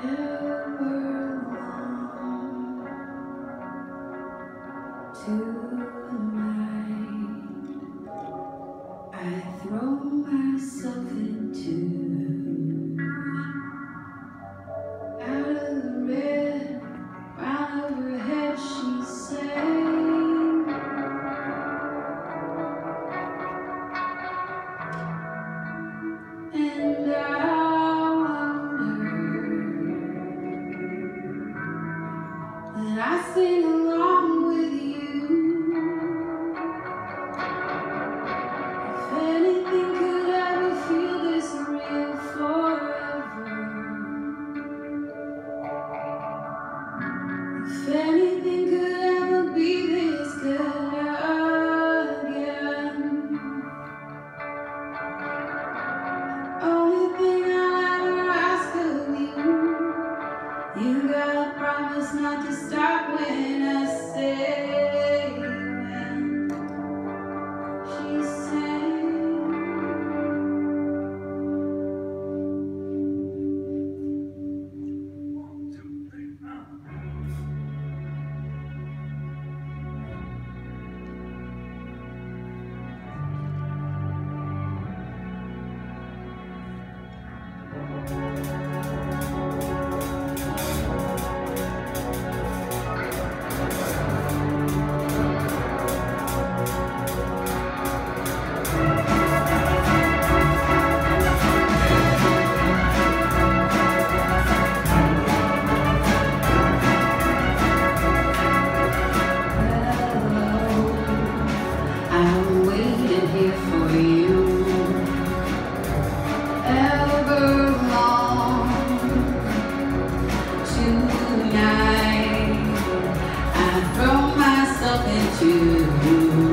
Tonight, I throw myself into hold you